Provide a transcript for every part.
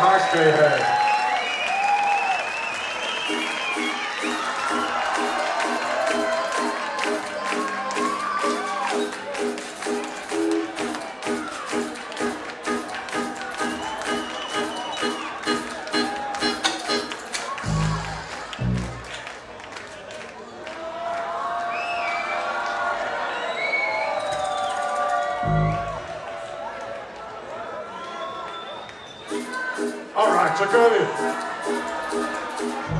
Car straight right, check it.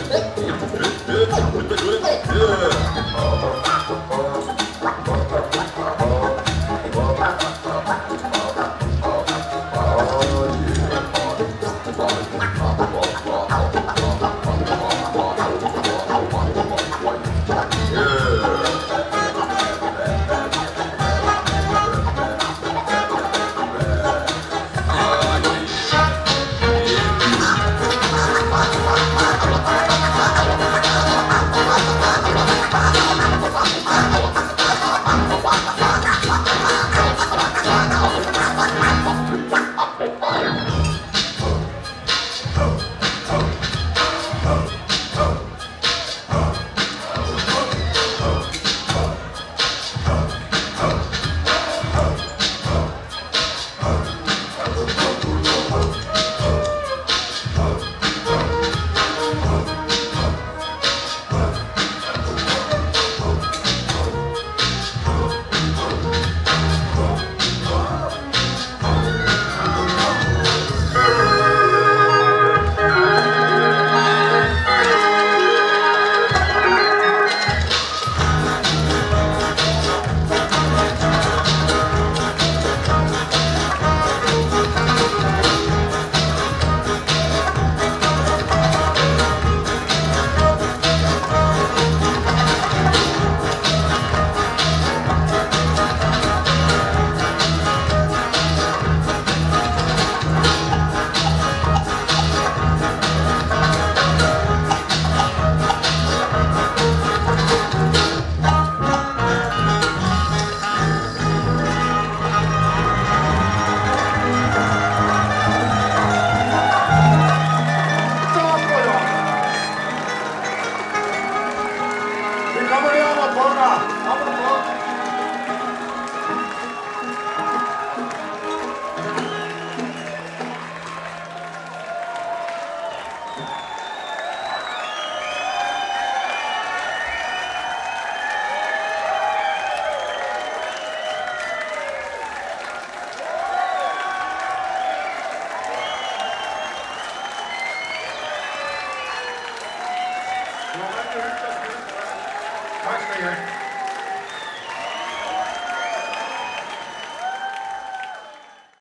Det